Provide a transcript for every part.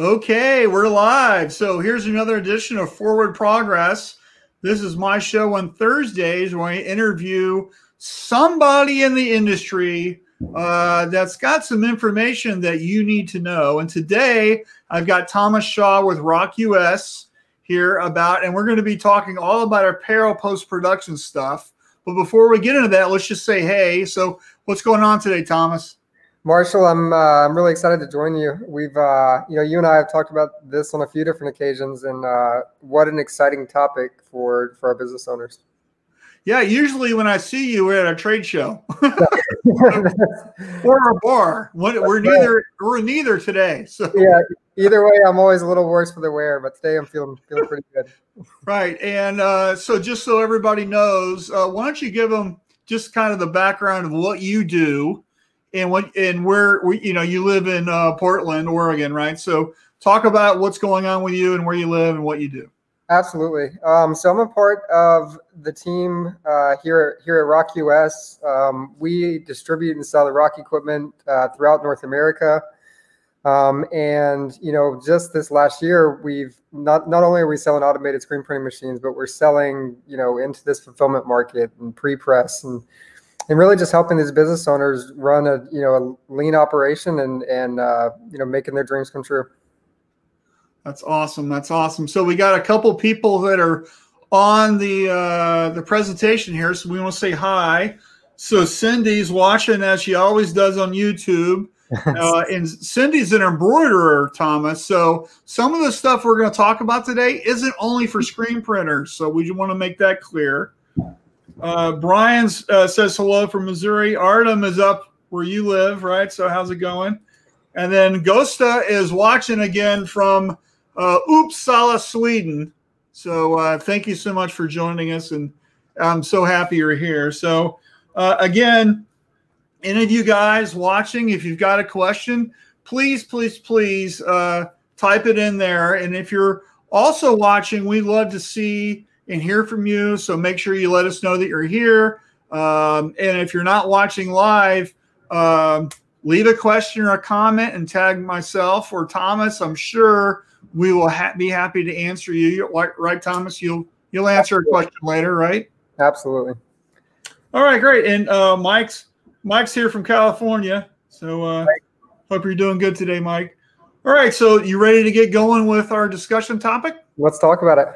Okay, we're live. So here's another edition of Forward Progress. This is my show on Thursdays where I interview somebody in the industry uh, that's got some information that you need to know. And today I've got Thomas Shaw with ROQ US here about, and we're going to be talking all about apparel post production stuff. But before we get into that, let's just say hey. So, what's going on today, Thomas? Marshall, I'm uh, I'm really excited to join you. We've uh, you know you and I have talked about this on a few different occasions, and uh, what an exciting topic for for our business owners. Yeah, usually when I see you, we're at a trade show or a bar. We're neither we're neither today. So yeah, either way, I'm always a little worse for the wear, but today I'm feeling feeling pretty good. Right, and uh, so just so everybody knows, uh, why don't you give them just kind of the background of what you do and what and where we, you know you live in uh, Portland, Oregon, right? So talk about what's going on with you and where you live and what you do. Absolutely. Um, so I'm a part of the team uh, here here at ROQ US. Um, we distribute and sell the ROQ equipment uh, throughout North America. Um, and you know, just this last year, we've not not only are we selling automated screen printing machines, but we're selling you know into this fulfillment market and pre-press and and really just helping these business owners run a you know a lean operation and and uh, you know making their dreams come true. That's awesome. That's awesome. So we got a couple people that are on the uh, the presentation here, so we want to say hi. So Cindy's watching as she always does on YouTube. Uh, and Cindy's an embroiderer, Thomas. So some of the stuff we're going to talk about today isn't only for screen printers. So we do want to make that clear. Uh, Brian uh, says hello from Missouri. Artem is up where you live, right? So how's it going? And then Gosta is watching again from uh, Uppsala, Sweden. So uh, thank you so much for joining us, and I'm so happy you're here. So uh, again, any of you guys watching, if you've got a question, please, please, please uh, type it in there. And if you're also watching, we'd love to see and hear from you. So make sure you let us know that you're here. Um, and if you're not watching live, um, leave a question or a comment and tag myself or Thomas. I'm sure we will ha- be happy to answer you. Right, Thomas? You'll you'll answer Absolutely. a question later, right? Absolutely. All right, great. And uh, Mike's Mike's here from California, so uh, hope you're doing good today, Mike. All right, so you ready to get going with our discussion topic? Let's talk about it.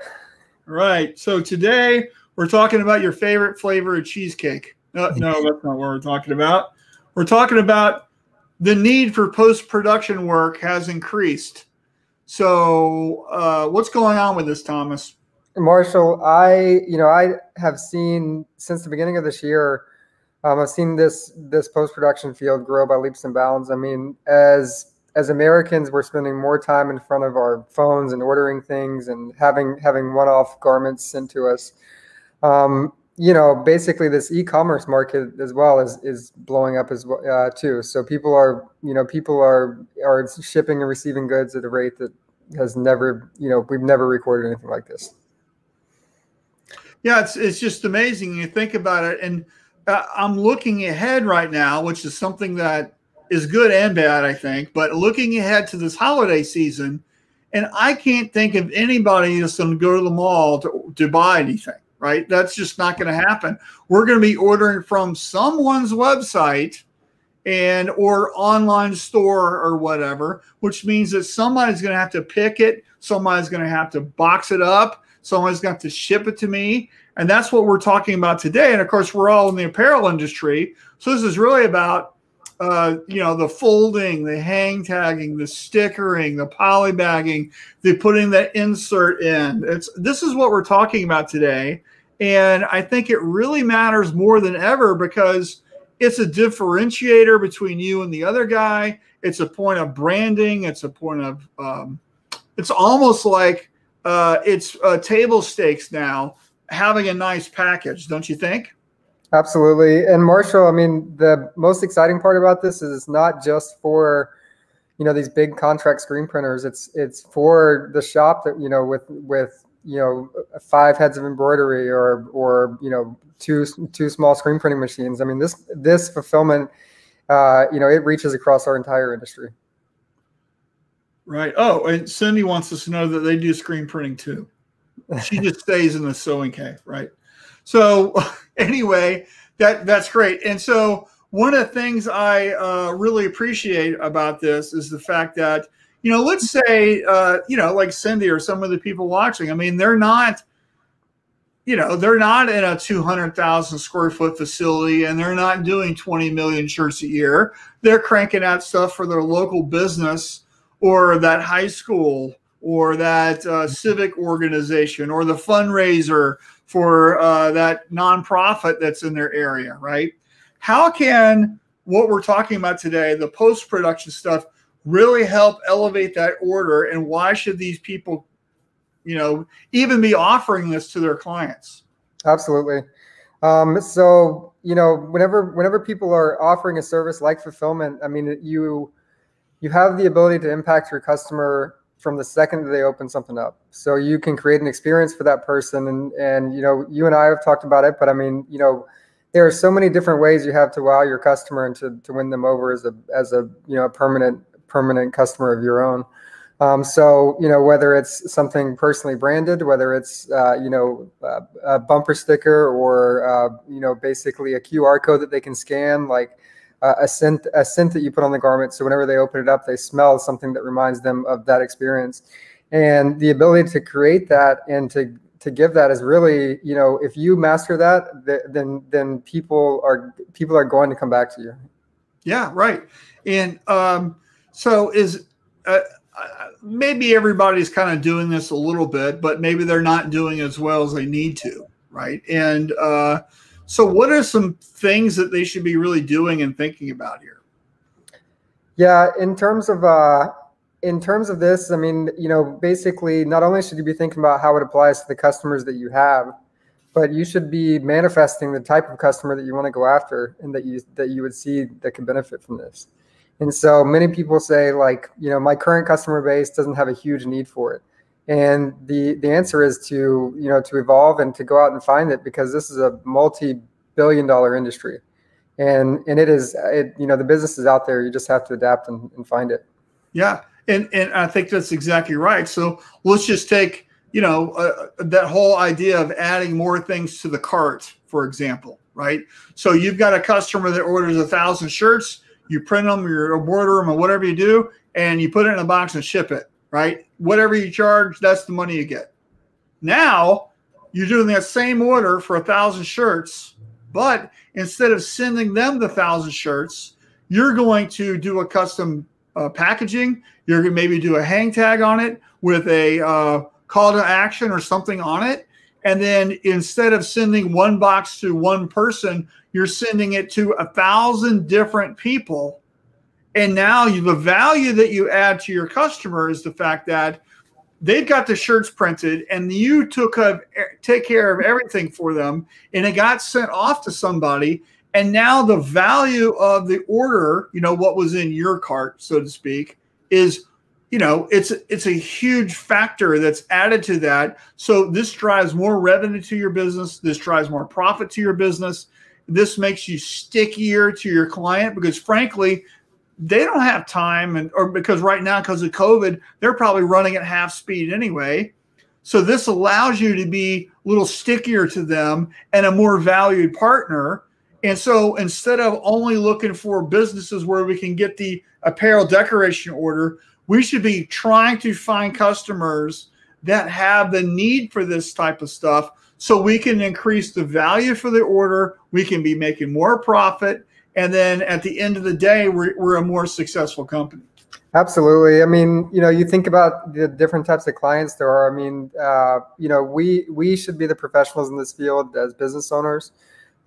Right. So today we're talking about your favorite flavor of cheesecake. Uh, no, that's not what we're talking about. We're talking about the need for post production work has increased. So, uh, what's going on with this, Thomas? Marshall, I you know I have seen since the beginning of this year. Um, I've seen this this post production field grow by leaps and bounds. I mean, as as Americans, we're spending more time in front of our phones and ordering things and having having one-off garments sent to us. Um, you know, basically, this e-commerce market as well is is blowing up as well uh, too. So people are, you know, people are are shipping and receiving goods at a rate that has never, you know, we've never recorded anything like this. Yeah, it's it's just amazing. You think about it, and uh, I'm looking ahead right now, which is something that is good and bad, I think. But looking ahead to this holiday season, and I can't think of anybody that's going to go to the mall to, to buy anything, right? That's just not going to happen. We're going to be ordering from someone's website and or online store or whatever, which means that somebody's going to have to pick it, somebody's going to have to box it up, somebody's going to have to ship it to me. And that's what we're talking about today. And of course, we're all in the apparel industry. So this is really about uh, you know, the folding, the hang tagging, the stickering, the polybagging, the putting that insert in. It's this is what we're talking about today. And I think it really matters more than ever because it's a differentiator between you and the other guy. It's a point of branding. It's a point of, um, it's almost like uh, it's uh, table stakes now having a nice package, don't you think? Absolutely. And Marshall, I mean, the most exciting part about this is it's not just for, you know, these big contract screen printers. It's it's for the shop that, you know, with with, you know, five heads of embroidery or or, you know, two two small screen printing machines. I mean, this this fulfillment uh, you know, it reaches across our entire industry. Right. Oh, and Cindy wants us to know that they do screen printing too. She just stays in the sewing cave, right? So anyway, that that's great. And so one of the things I uh, really appreciate about this is the fact that you know, let's say uh, you know, like Cindy or some of the people watching. I mean, they're not you know, they're not in a 200,000 square foot facility and they're not doing 20 million shirts a year. They're cranking out stuff for their local business or that high school or that uh, civic organization or the fundraiser for uh, that nonprofit that's in their area, right? How can what we're talking about today, the post production stuff, really help elevate that order? And why should these people you know, even be offering this to their clients. Absolutely. Um, so you know, whenever whenever people are offering a service like fulfillment, I mean, you you have the ability to impact your customer from the second that they open something up. So you can create an experience for that person, and and you know, you and I have talked about it, but I mean, you know, there are so many different ways you have to wow your customer and to, to win them over as a as a you know a permanent permanent customer of your own. Um, so you know whether it's something personally branded, whether it's uh, you know uh, a bumper sticker or uh, you know basically a QR code that they can scan, like uh, a scent a scent that you put on the garment. So whenever they open it up, they smell something that reminds them of that experience, and the ability to create that and to to give that is really you know if you master that, then then people are people are going to come back to you. Yeah, right. And um, so is uh, maybe everybody's kind of doing this a little bit, but maybe they're not doing as well as they need to, right? And uh, so, what are some things that they should be really doing and thinking about here? Yeah, in terms of uh, in terms of this, I mean, you know, basically, not only should you be thinking about how it applies to the customers that you have, but you should be manifesting the type of customer that you want to go after and that you that you would see that could benefit from this. And so many people say, like, you know, my current customer base doesn't have a huge need for it. And the the answer is to, you know, to evolve and to go out and find it because this is a multi-billion dollar industry. And and it is it, you know, the business is out there. You just have to adapt and, and find it. Yeah. And and I think that's exactly right. So let's just take, you know, uh, that whole idea of adding more things to the cart, for example, right? So you've got a customer that orders a thousand shirts you print them, you order them, or whatever you do, and you put it in a box and ship it, right? Whatever you charge, that's the money you get. Now you're doing that same order for a thousand shirts, but instead of sending them the thousand shirts, you're going to do a custom uh, packaging. You're going to maybe do a hang tag on it with a uh, call to action or something on it. And then instead of sending one box to one person, you're sending it to a thousand different people. And now you, the value that you add to your customer is the fact that they've got the shirts printed and you took a, take care of everything for them and it got sent off to somebody. And now the value of the order, you know, what was in your cart, so to speak, is you know it's it's a huge factor that's added to that. So this drives more revenue to your business. This drives more profit to your business. This makes you stickier to your client because frankly, they don't have time and or because right now because of COVID, they're probably running at half speed anyway. So this allows you to be a little stickier to them and a more valued partner. And so instead of only looking for businesses where we can get the apparel decoration order, we should be trying to find customers that have the need for this type of stuff so we can increase the value for the order. We can be making more profit. And then at the end of the day, we're, we're a more successful company. Absolutely. I mean, you know, you think about the different types of clients there are. I mean, uh, you know, we we should be the professionals in this field as business owners.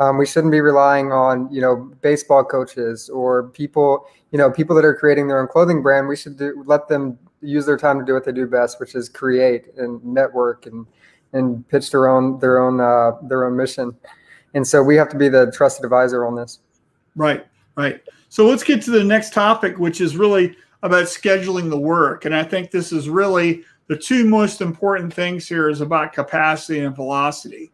Um, we shouldn't be relying on you know baseball coaches or people you know people that are creating their own clothing brand. We should do, let them use their time to do what they do best, which is create and network and and pitch their own their own uh, their own mission. And so we have to be the trusted advisor on this. Right, right. So let's get to the next topic, which is really about scheduling the work. And I think this is really the two most important things here is about capacity and velocity.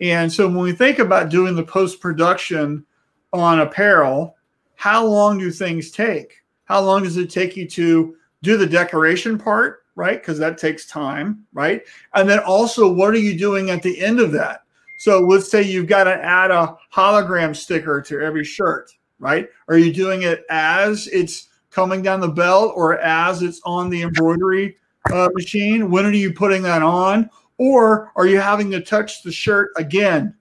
And so when we think about doing the post production on apparel, how long do things take? How long does it take you to do the decoration part, right? Because that takes time, right? And then also, what are you doing at the end of that? So let's say you've got to add a hologram sticker to every shirt, right? Are you doing it as it's coming down the belt or as it's on the embroidery uh, machine? When are you putting that on? Or are you having to touch the shirt again?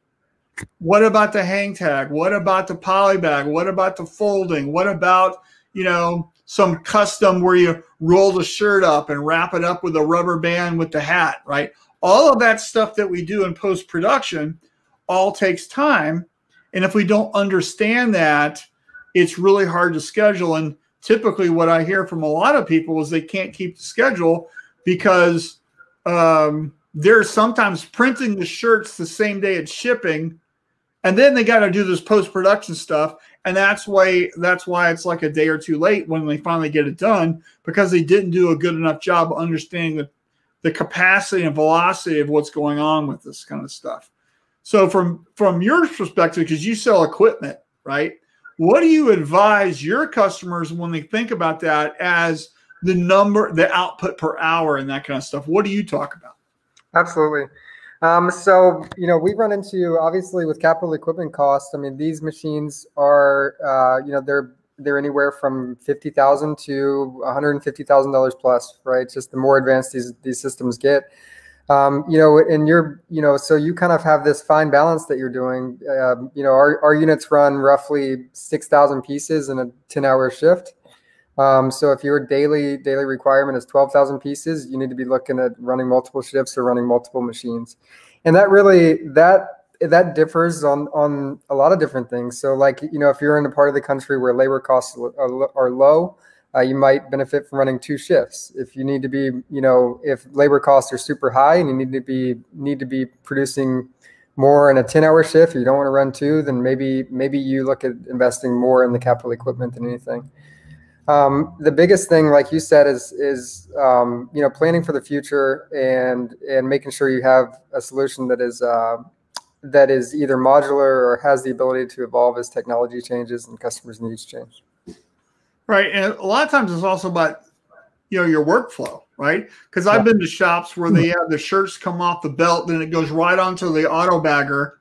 What about the hang tag? What about the poly bag? What about the folding? What about, you know, some custom where you roll the shirt up and wrap it up with a rubber band with the hat, right? All of that stuff that we do in post production all takes time. And if we don't understand that, it's really hard to schedule. And typically, what I hear from a lot of people is they can't keep the schedule because um, they're sometimes printing the shirts the same day it's shipping. And then they got to do this post production stuff. And that's why that's why it's like a day or two late when they finally get it done because they didn't do a good enough job understanding the the capacity and velocity of what's going on with this kind of stuff. So from from your perspective, because you sell equipment, right? What do you advise your customers when they think about that as the number, the output per hour, and that kind of stuff? What do you talk about? Absolutely. Um, so you know we run into obviously with capital equipment costs. I mean these machines are uh, you know they're they're anywhere from fifty thousand to one hundred fifty thousand dollars plus, right? Just the more advanced these these systems get. Um, you know, and you're, you know, so you kind of have this fine balance that you're doing. Uh, you know, our, our units run roughly six thousand pieces in a ten hour shift. Um, so if your daily daily requirement is twelve thousand pieces, you need to be looking at running multiple shifts or running multiple machines, and that really that that differs on on a lot of different things. So, like you know, if you're in a part of the country where labor costs are, low, uh, you might benefit from running two shifts. If you need to be, you know, if labor costs are super high and you need to be need to be producing more in a 10 hour shift, you don't want to run two, then maybe maybe you look at investing more in the capital equipment than anything. Um, the biggest thing, like you said, is is um, you know planning for the future and and making sure you have a solution that is uh, that is either modular or has the ability to evolve as technology changes and customers' needs change. Right, and a lot of times it's also about you know your workflow, right? Because I've been to shops where they have the shirts come off the belt, then it goes right onto the auto bagger,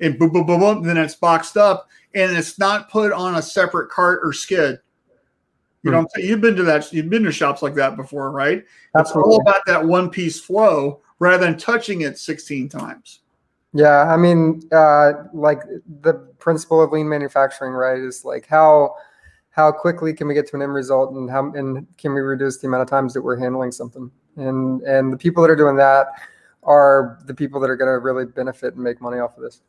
and boom, boom, boom, boom, then it's boxed up, and it's not put on a separate cart or skid. You know, mm-hmm. you've been to that, you've been to shops like that before, right? Absolutely. It's all about that one piece flow rather than touching it 16 times. Yeah, I mean, uh, like the principle of lean manufacturing, right? Is like how how quickly can we get to an end result, and how and can we reduce the amount of times that we're handling something? And and the people that are doing that are the people that are going to really benefit and make money off of this.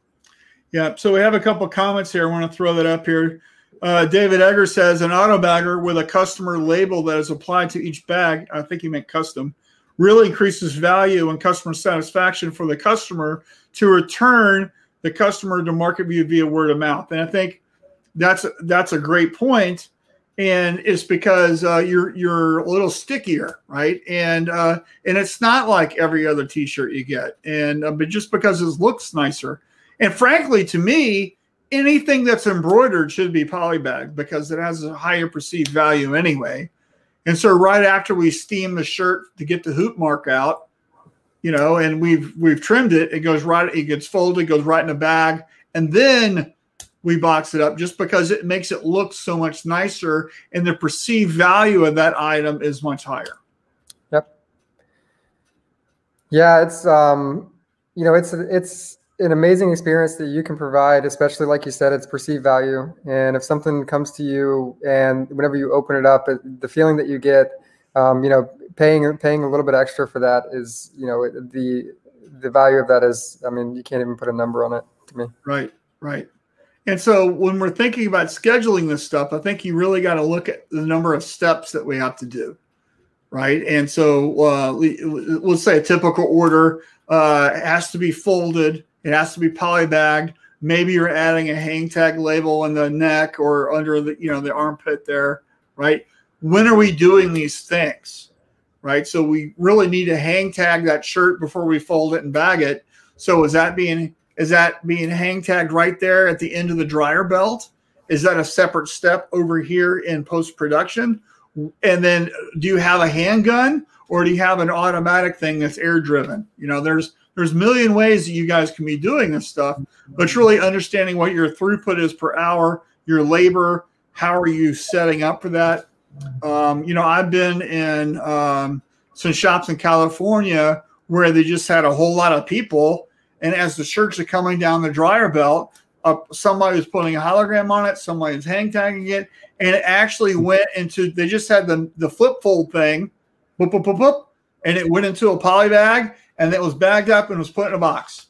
Yeah. So we have a couple comments here. I want to throw that up here. Uh, David Egger says an auto bagger with a customer label that is applied to each bag. I think he meant custom really increases value and customer satisfaction for the customer to return the customer to market view via word of mouth. And I think that's that's a great point, and it's because uh, you're you're a little stickier, right? And uh, and it's not like every other T-shirt you get, and uh, but just because it looks nicer, and frankly, to me, anything that's embroidered should be polybag because it has a higher perceived value anyway. And so right after we steam the shirt to get the hoop mark out, you know, and we've we've trimmed it, it goes right, it gets folded, goes right in a bag, and then we box it up just because it makes it look so much nicer and the perceived value of that item is much higher. Yep. Yeah, it's um, you know, it's it's an amazing experience that you can provide, especially like you said, it's perceived value. And if something comes to you and whenever you open it up, it, the feeling that you get, um, you know, paying paying a little bit extra for that is, you know, the the value of that is, I mean, you can't even put a number on it to me. Right, right. And so when we're thinking about scheduling this stuff, I think you really got to look at the number of steps that we have to do. Right. And so uh, let's say a typical order uh, has to be folded it has to be polybagged. Maybe you're adding a hang tag label in the neck or under the you know the armpit there, right? When are we doing these things? Right. So we really need to hang tag that shirt before we fold it and bag it. So is that being is that being hang tagged right there at the end of the dryer belt? Is that a separate step over here in post production? and then do you have a handgun or do you have an automatic thing that's air driven? You know, there's there's a million ways that you guys can be doing this stuff, but it's really understanding what your throughput is per hour, your labor, how are you setting up for that? Um, you know, I've been in um, some shops in California where they just had a whole lot of people, and as the shirts are coming down the dryer belt, uh, somebody was putting a hologram on it, somebody was hang tagging it, and it actually went into. They just had the the flip fold thing, boop, boop, boop, boop, and it went into a poly bag, and it was bagged up and was put in a box.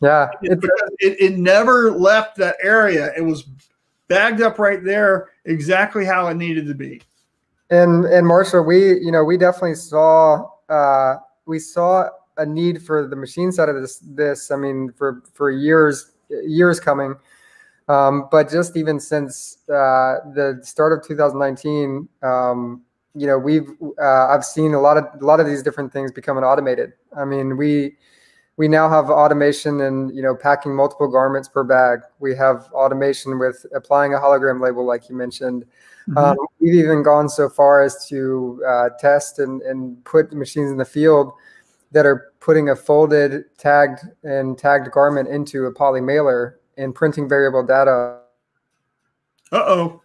Yeah, it, it, it never left that area. It was bagged up right there, exactly how it needed to be. And and Marshall, we you know we definitely saw uh, we saw a need for the machine side of this. This I mean for for years years coming. Um, but just even since uh, the start of 2019, um, you know, we've uh, I've seen a lot of a lot of these different things becoming automated. I mean, we we now have automation and you know packing multiple garments per bag. We have automation with applying a hologram label, like you mentioned. Mm-hmm. Um, we've even gone so far as to uh, test and, and put machines in the field that are putting a folded, tagged, and tagged garment into a poly mailer and printing variable data. Uh oh.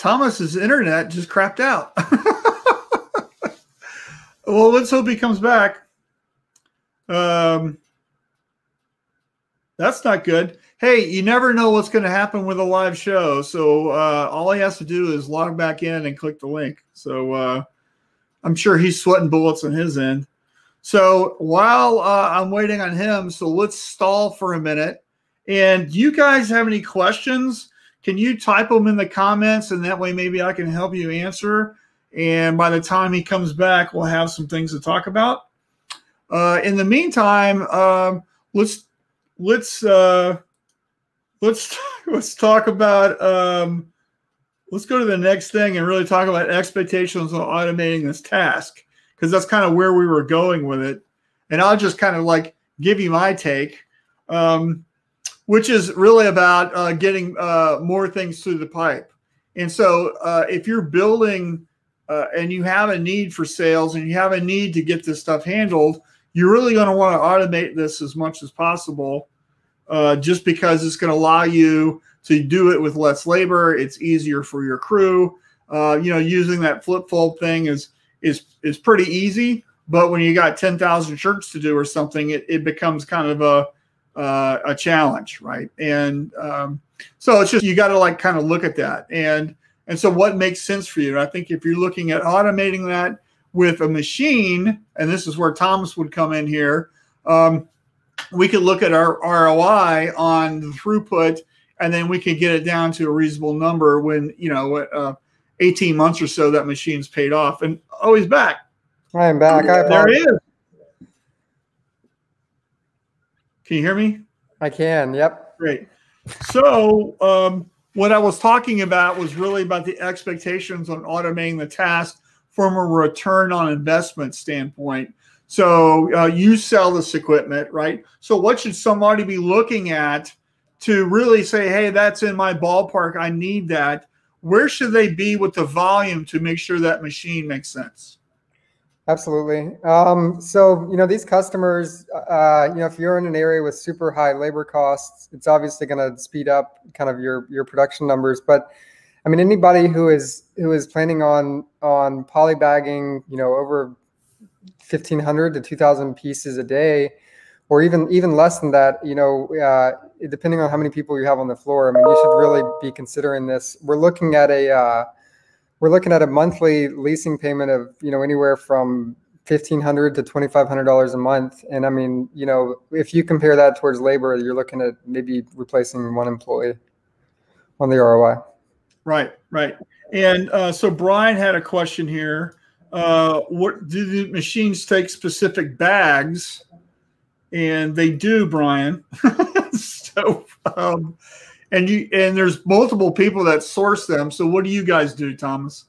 Thomas's internet just crapped out. well, let's hope he comes back. Um, that's not good. Hey, you never know what's going to happen with a live show. So uh, all he has to do is log back in and click the link. So uh, I'm sure he's sweating bullets on his end. So while uh, I'm waiting on him, so let's stall for a minute. And you guys have any questions? Can you type them in the comments, and that way maybe I can help you answer. And by the time he comes back, we'll have some things to talk about. Uh, in the meantime, um, let's let's uh, let's let's talk about um, let's go to the next thing and really talk about expectations on automating this task because that's kind of where we were going with it. And I'll just kind of like give you my take, um, which is really about uh, getting uh, more things through the pipe. And so uh, if you're building uh, and you have a need for sales and you have a need to get this stuff handled, you're really going to want to automate this as much as possible uh, just because it's going to allow you to do it with less labor. It's easier for your crew. Uh, you know, using that flip fold thing is is is pretty easy. But when you got ten thousand shirts to do or something, it, it becomes kind of a uh, a challenge, right? And um, so it's just you got to like kind of look at that and and so what makes sense for you? And I think if you're looking at automating that with a machine, and this is where Thomas would come in here, um, we could look at our ROI on the throughput, and then we could get it down to a reasonable number when you know uh, 18 months or so that machine's paid off. And oh, he's back. I am back. I there he is. Can you hear me? I can. Yep. Great. So, um, what I was talking about was really about the expectations on automating the task from a return on investment standpoint. So, uh, you sell this equipment, right? So, what should somebody be looking at to really say, hey, that's in my ballpark? I need that where should they be with the volume to make sure that machine makes sense? Absolutely. Um, so, you know, these customers, uh, you know, if you're in an area with super high labor costs, it's obviously going to speed up kind of your your production numbers. But I mean, anybody who is who is planning on on polybagging, you know, over 1,500 to 2,000 pieces a day, or even even less than that, you know, uh, depending on how many people you have on the floor, I mean, you should really be considering this. We're looking at a uh, we're looking at a monthly leasing payment of you know anywhere from fifteen hundred to twenty five hundred dollars a month, and I mean, you know, if you compare that towards labor, you're looking at maybe replacing one employee on the ROI. Right, right. And uh, so Brian had a question here. Uh, what do the machines take specific bags? and they do, Brian. so, um, and you and there's multiple people that source them. So, what do you guys do, Thomas?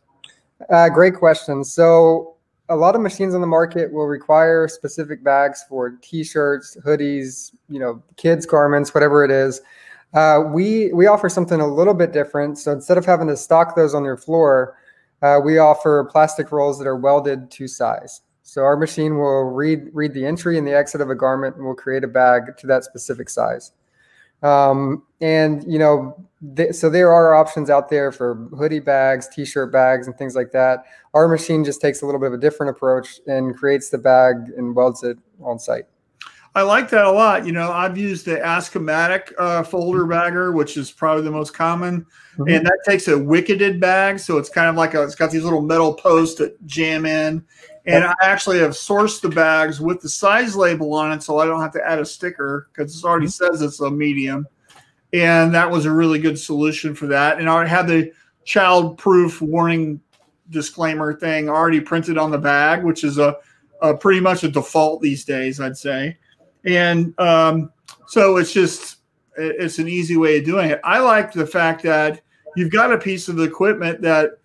Uh, great question. So, a lot of machines on the market will require specific bags for t-shirts, hoodies, you know, kids garments, whatever it is. Uh, we we offer something a little bit different. So instead of having to stock those on your floor, uh, we offer plastic rolls that are welded to size. So our machine will read read the entry and the exit of a garment and will create a bag to that specific size. Um, and you know, th- so there are options out there for hoodie bags, t-shirt bags, and things like that. Our machine just takes a little bit of a different approach and creates the bag and welds it on site. I like that a lot. You know, I've used the Askomatic uh, folder bagger, which is probably the most common, mm-hmm. and that takes a wicketed bag, so it's kind of like a, it's got these little metal posts that jam in. And I actually have sourced the bags with the size label on it, so I don't have to add a sticker because it already mm-hmm. says it's a medium. And that was a really good solution for that. And I had the child-proof warning disclaimer thing already printed on the bag, which is a, a pretty much a default these days, I'd say and um, so it's just it's an easy way of doing it. I like the fact that you've got a piece of equipment that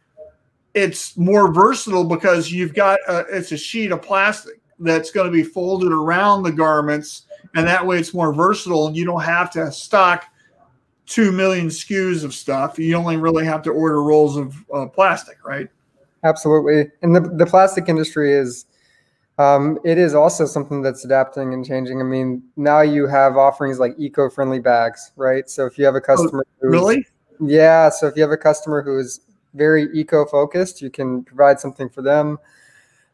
it's more versatile because you've got a, it's a sheet of plastic that's going to be folded around the garments, and that way it's more versatile, and you don't have to stock two million SKUs of stuff. You only really have to order rolls of uh, plastic, right? Absolutely, and the the plastic industry is um, it is also something that's adapting and changing. I mean, now you have offerings like eco-friendly bags, right? So if you have a oh, customer, oh, really, yeah. So if you have a customer who is very eco-focused, you can provide something for them.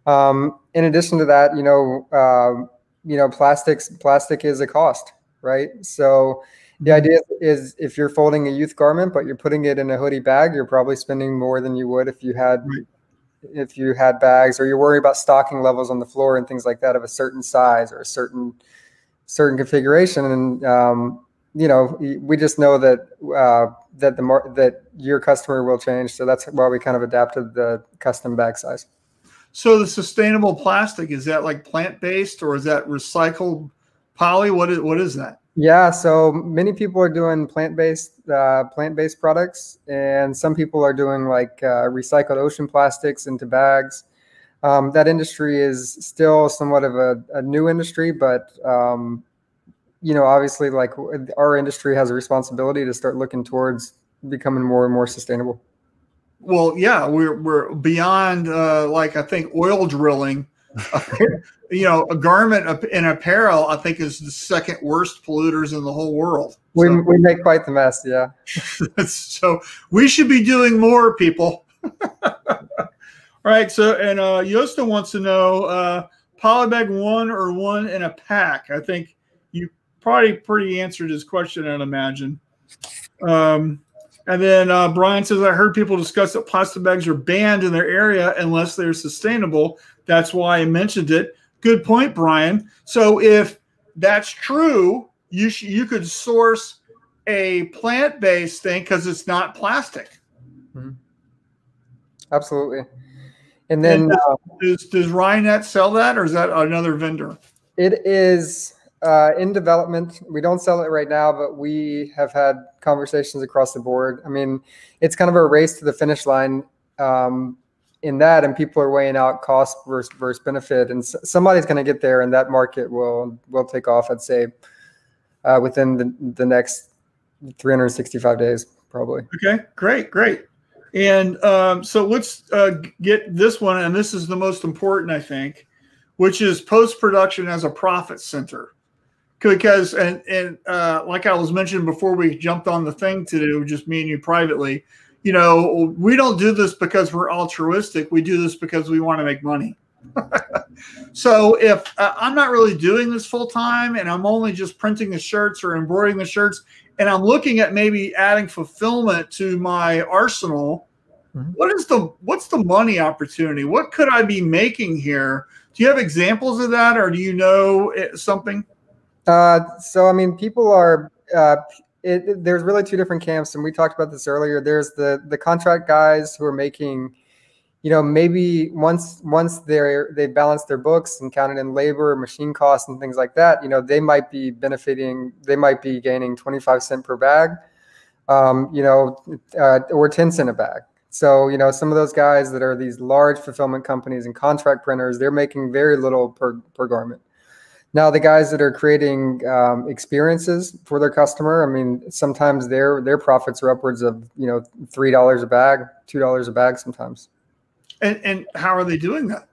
Um, in addition to that, you know, uh, you know, plastics plastic is a cost, right? So the mm-hmm. idea is if you're folding a youth garment, but you're putting it in a hoodie bag, you're probably spending more than you would if you had right if you had bags or you're worried about stocking levels on the floor and things like that of a certain size or a certain certain configuration and um, you know we just know that uh, that the mar- that your customer will change so that's why we kind of adapted the custom bag size. So the sustainable plastic is that like plant-based or is that recycled poly? What is what is that? Yeah, so many people are doing plant-based uh, plant-based products, and some people are doing like uh, recycled ocean plastics into bags. Um, that industry is still somewhat of a, a new industry, but um, you know, obviously, like our industry has a responsibility to start looking towards becoming more and more sustainable. Well, yeah, we're we're beyond uh, like I think oil drilling. you know, a garment and apparel, I think, is the second worst polluters in the whole world. We, so, we make quite the mess, yeah. so we should be doing more, people. All right. So, and uh, Yosta wants to know uh, polybag one or one in a pack. I think probably pretty answered his question, I'd imagine. Um, and then uh, Brian says, I heard people discuss that plastic bags are banned in their area unless they're sustainable. That's why I mentioned it. Good point, Brian. So if that's true, you sh- you could source a plant-based thing because it's not plastic. Mm-hmm. Absolutely. And then and uh, does does Ryonet sell that, or is that another vendor? It is uh, in development. We don't sell it right now, but we have had conversations across the board. I mean, it's kind of a race to the finish line. Um, in that and people are weighing out cost versus, versus benefit and somebody's going to get there and that market will will take off i'd say uh, within the, the next 365 days probably okay great great and um, so let's uh, get this one and this is the most important i think which is post-production as a profit center because and and uh, like i was mentioning before we jumped on the thing to do just me and you privately you know, we don't do this because we're altruistic. We do this because we want to make money. so if uh, I'm not really doing this full time and I'm only just printing the shirts or embroidering the shirts, and I'm looking at maybe adding fulfillment to my arsenal, mm-hmm. what is the what's the money opportunity? What could I be making here? Do you have examples of that, or do you know something? Uh, so I mean, people are uh, it, there's really two different camps, and we talked about this earlier. There's the the contract guys who are making, you know, maybe once once they're they balance their books and counted in labor, machine costs, and things like that. You know, they might be benefiting. They might be gaining 25 cent per bag, um, you know, uh, or 10 cent a bag. So you know, some of those guys that are these large fulfillment companies and contract printers, they're making very little per per garment. Now the guys that are creating um, experiences for their customer, I mean, sometimes their their profits are upwards of you know three dollars a bag, two dollars a bag sometimes. And and how are they doing that?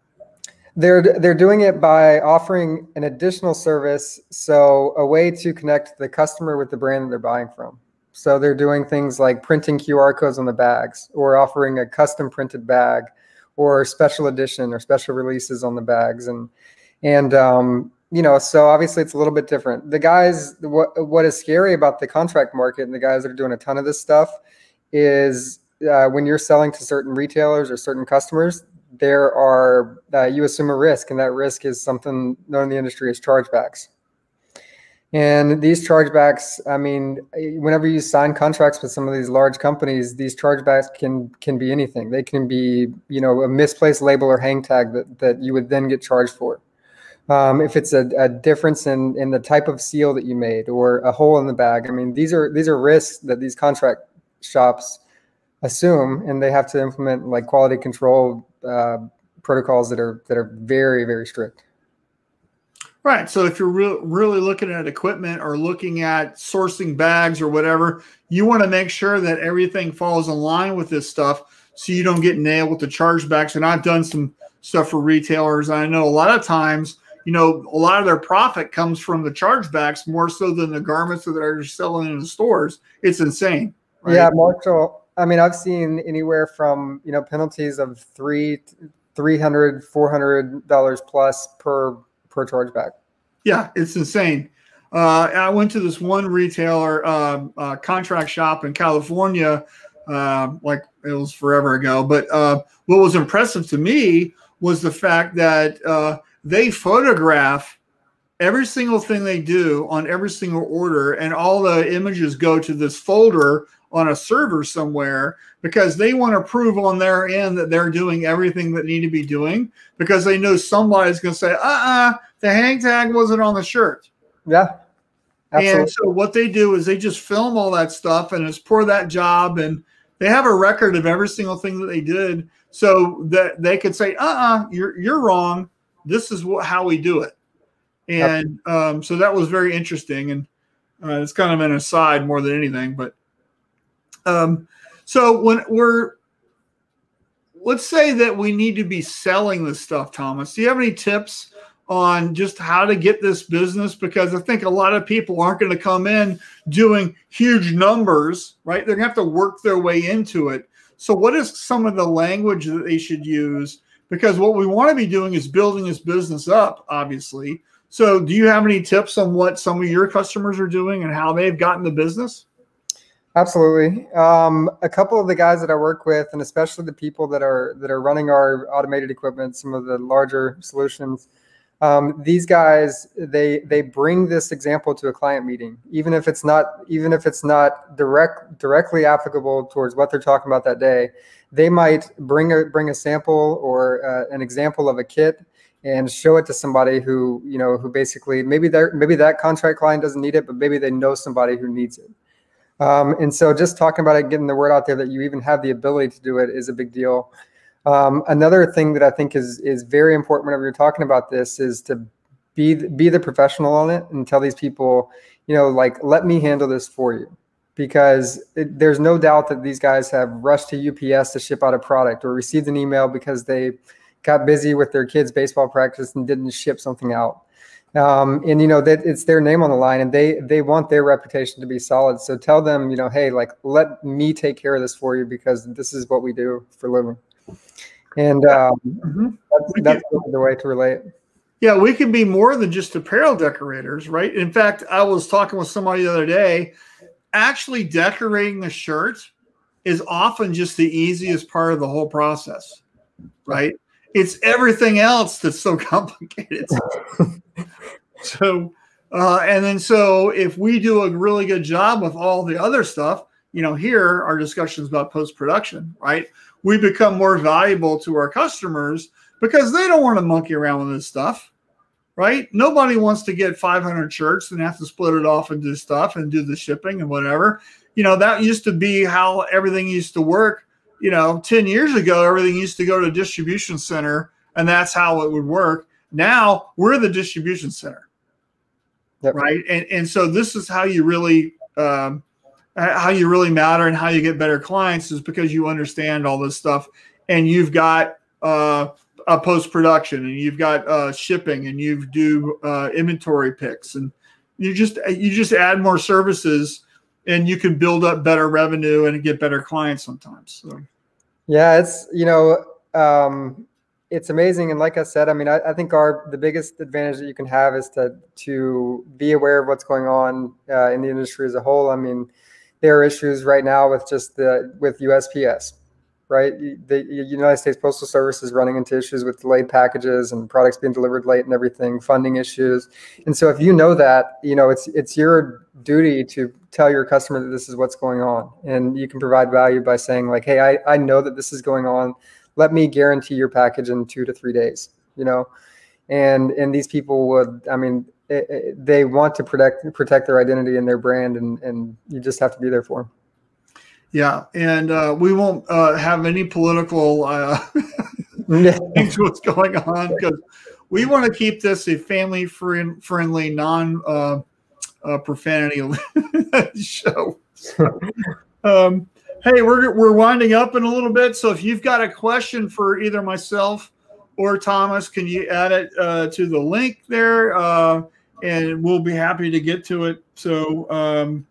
They're they're doing it by offering an additional service, so a way to connect the customer with the brand that they're buying from. So they're doing things like printing QR codes on the bags, or offering a custom printed bag, or special edition or special releases on the bags, and and um, you know, so obviously it's a little bit different. The guys, what what is scary about the contract market and the guys that are doing a ton of this stuff is uh, when you're selling to certain retailers or certain customers, there are uh, you assume a risk, and that risk is something known in the industry as chargebacks. And these chargebacks, I mean, whenever you sign contracts with some of these large companies, these chargebacks can can be anything. They can be, you know, a misplaced label or hang tag that that you would then get charged for um, if it's a, a, difference in, in the type of seal that you made or a hole in the bag. I mean, these are these are risks that these contract shops assume, and they have to implement like quality control uh, protocols that are that are very very strict. Right. So if you're re- really looking at equipment or looking at sourcing bags or whatever, you want to make sure that everything falls in line with this stuff so you don't get nailed with the chargebacks. And I've done some stuff for retailers. I know a lot of times you know, a lot of their profit comes from the chargebacks more so than the garments that they're selling in the stores. It's insane. Right? Yeah, Marshall. I mean, I've seen anywhere from, you know, penalties of three, 300 $400 plus per, per chargeback. Yeah, it's insane. Uh, I went to this one retailer uh, uh, contract shop in California, uh, like it was forever ago. But uh, what was impressive to me was the fact that uh, they photograph every single thing they do on every single order, and all the images go to this folder on a server somewhere because they want to prove on their end that they're doing everything that need to be doing because they know somebody's going to say, uh-uh, the hang tag wasn't on the shirt. Yeah. Absolutely. And so what they do is they just film all that stuff and it's for that job and they have a record of every single thing that they did so that they could say, uh-uh, you're you're wrong this is what, how we do it. And um, so that was very interesting. And uh, it's kind of an aside more than anything. But um, so when we're, let's say that we need to be selling this stuff, Thomas. Do you have any tips on just how to get this business? Because I think a lot of people aren't going to come in doing huge numbers, right? They're going to have to work their way into it. So, what is some of the language that they should use because what we want to be doing is building this business up, obviously. So, do you have any tips on what some of your customers are doing and how they've gotten the business? Absolutely. Um, a couple of the guys that I work with, and especially the people that are that are running our automated equipment, some of the larger solutions, um, these guys they they bring this example to a client meeting, even if it's not even if it's not direct directly applicable towards what they're talking about that day they might bring a bring a sample or uh, an example of a kit and show it to somebody who you know who basically maybe that maybe that contract client doesn't need it but maybe they know somebody who needs it. Um, and so just talking about it getting the word out there that you even have the ability to do it is a big deal. Um, another thing that i think is is very important whenever you're talking about this is to be be the professional on it and tell these people you know like let me handle this for you because it, there's no doubt that these guys have rushed to UPS to ship out a product or received an email because they got busy with their kids' baseball practice and didn't ship something out. Um, and you know that it's their name on the line, and they they want their reputation to be solid. So tell them, you know, hey, like let me take care of this for you because this is what we do for living. And um, mm-hmm. that's, that's the way to relate. Yeah, we can be more than just apparel decorators, right? In fact, I was talking with somebody the other day actually decorating the shirt is often just the easiest part of the whole process, right? It's everything else that's so complicated. so, uh, and then so if we do a really good job with all the other stuff, you know, here our discussions about post production, right? We become more valuable to our customers because they don't want to monkey around with this stuff right? Nobody wants to get 500 shirts and have to split it off and do stuff and do the shipping and whatever. You know, that used to be how everything used to work. You know, 10 years ago, everything used to go to a distribution center and that's how it would work. Now we're the distribution center. yep. right? And and so this is how you really um, how you really matter and how you get better clients is because you understand all this stuff and you've got uh, a post production and you've got uh, shipping and you do uh, inventory picks and you just you just add more services and you can build up better revenue and get better clients sometimes. So. Yeah, it's you know um, it's amazing and like I said, I mean I, I, think our the biggest advantage that you can have is to to be aware of what's going on uh, in the industry as a whole. I mean there are issues right now with just the with USPS right? The United States Postal Service is running into issues with delayed packages and products being delivered late and everything, funding issues. And so if you know that, you know, it's it's your duty to tell your customer that this is what's going on. And you can provide value by saying like, hey, I, I know that this is going on. Let me guarantee your package in two to three days, you know? And and these people would, I mean, it, it, they want to protect protect their identity and their brand and and you just have to be there for them. Yeah, and uh, we won't uh, have any political uh, things what's going on because we want to keep this a family friend, friendly, non uh, uh, profanity show. So, um, hey, we're we're winding up in a little bit, so if you've got a question for either myself or Thomas, can you add it uh, to the link there, and we'll be happy to get to it. So. Um,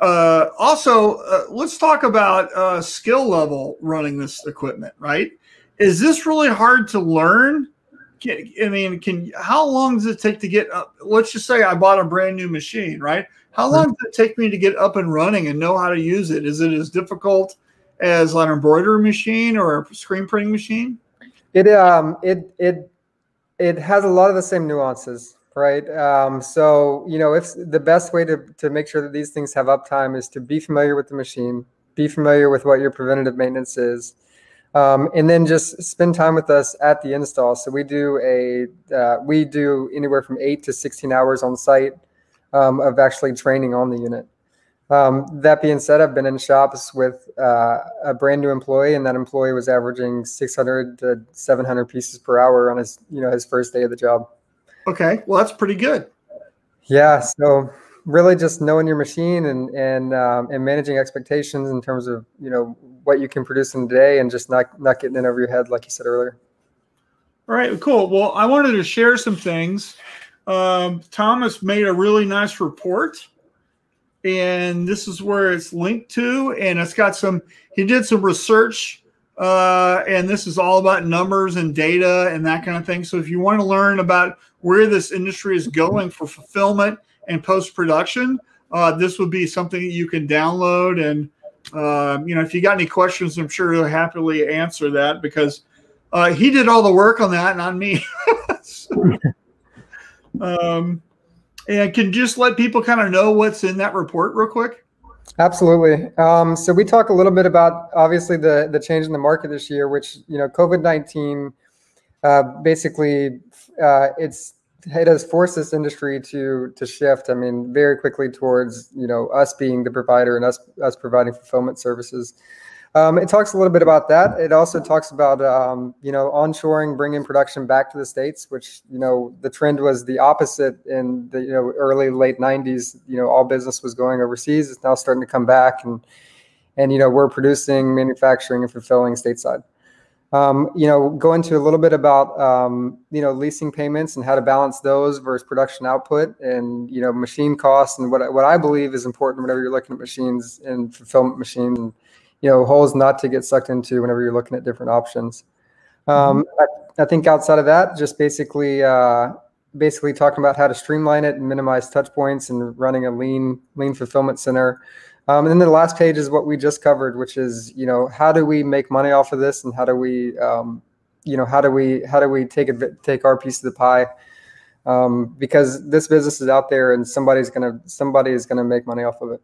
uh, also, uh, let's talk about uh, skill level running this equipment. Right? Is this really hard to learn? I mean, can how long does it take to get up? Let's just say I bought a brand new machine. Right? How long does it take me to get up and running and know how to use it? Is it as difficult as an embroidery machine or a screen printing machine? It um it it it has a lot of the same nuances right? Um, so, you know, if the best way to, to make sure that these things have uptime is to be familiar with the machine, be familiar with what your preventative maintenance is, um, and then just spend time with us at the install. So we do a uh, we do anywhere from eight to sixteen hours on site um, of actually training on the unit. Um, that being said, I've been in shops with uh, a brand new employee, and that employee was averaging 600 to 700 pieces per hour on his you know his first day of the job. Okay, well that's pretty good. Yeah, so really just knowing your machine and and um, and managing expectations in terms of you know what you can produce in a day and just not not getting in over your head like you said earlier. All right, cool. Well, I wanted to share some things. Um, Thomas made a really nice report, and this is where it's linked to, and it's got some. He did some research uh, and this is all about numbers and data and that kind of thing. So if you want to learn about where this industry is going for fulfillment and post production, uh, this would be something that you can download. And uh, you know, if you got any questions, I'm sure he'll happily answer that because uh, he did all the work on that, not me. so, um, and can just let people kind of know what's in that report real quick. Absolutely. Um, so we talk a little bit about obviously the the change in the market this year, which you know COVID nineteen uh, basically uh, it's it has forced this industry to to shift. I mean, very quickly towards you know us being the provider and us us providing fulfillment services. Um, it talks a little bit about that. It also talks about um, you know onshoring, bringing production back to the states, which you know the trend was the opposite in the you know early late '90s. You know all business was going overseas. It's now starting to come back, and and you know we're producing, manufacturing, and fulfilling stateside. Um, you know, go into a little bit about um, you know leasing payments and how to balance those versus production output, and you know machine costs, and what what I believe is important whenever you're looking at machines and fulfillment machines. And, you know holes not to get sucked into whenever you're looking at different options. Um, mm-hmm. I, I, think outside of that, just basically uh, basically talking about how to streamline it and minimize touch points and running a lean lean fulfillment center. Um, and then the last page is what we just covered, which is you know how do we make money off of this and how do we um, you know how do we how do we take it take our piece of the pie um, because this business is out there and somebody's gonna somebody is gonna make money off of it.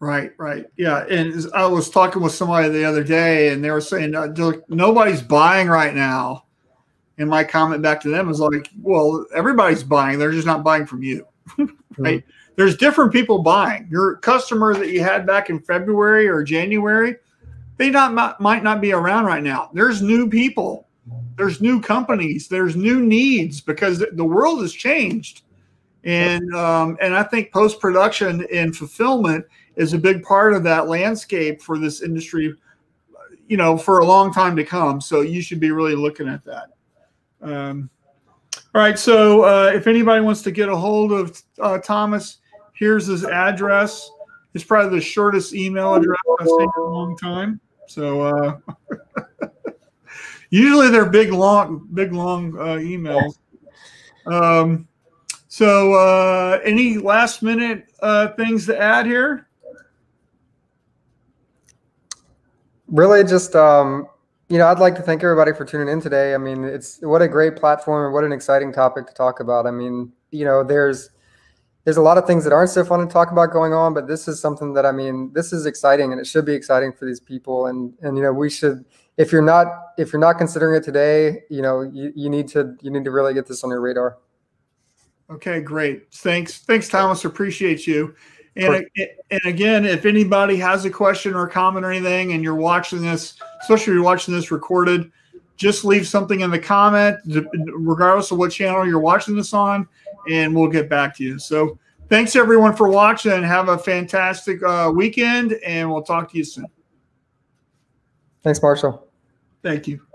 Right, right. Yeah. And I was talking with somebody the other day and they were saying, uh, nobody's buying right now. And my comment back to them was like, well, everybody's buying. They're just not buying from you. right. Mm-hmm. There's different people buying. Your customer that you had back in February or January, they not might not be around right now. There's new people. There's new companies. There's new needs because the world has changed And um, and I think post production and fulfillment is a big part of that landscape for this industry, you know, for a long time to come. So you should be really looking at that. Um, all right. So uh, if anybody wants to get a hold of uh, Thomas, here's his address. It's probably the shortest email address I've seen in a long time. So uh, usually they're big, long, big, long uh, emails. Um, so uh, any last minute uh, things to add here? Really, just um, you know, I'd like to thank everybody for tuning in today. I mean, it's what a great platform and what an exciting topic to talk about. I mean, you know, there's there's a lot of things that aren't so fun to talk about going on, but this is something that I mean, this is exciting and it should be exciting for these people. And and you know, we should if you're not if you're not considering it today, you know, you, you need to you need to really get this on your radar. Okay, great. Thanks. Thanks, Thomas. Appreciate you. And, and again, if anybody has a question or a comment or anything, and you're watching this, especially if you're watching this recorded, just leave something in the comment, regardless of what channel you're watching this on, and we'll get back to you. So thanks everyone for watching and have a fantastic uh, weekend, and we'll talk to you soon. Thanks, Marshall. Thank you.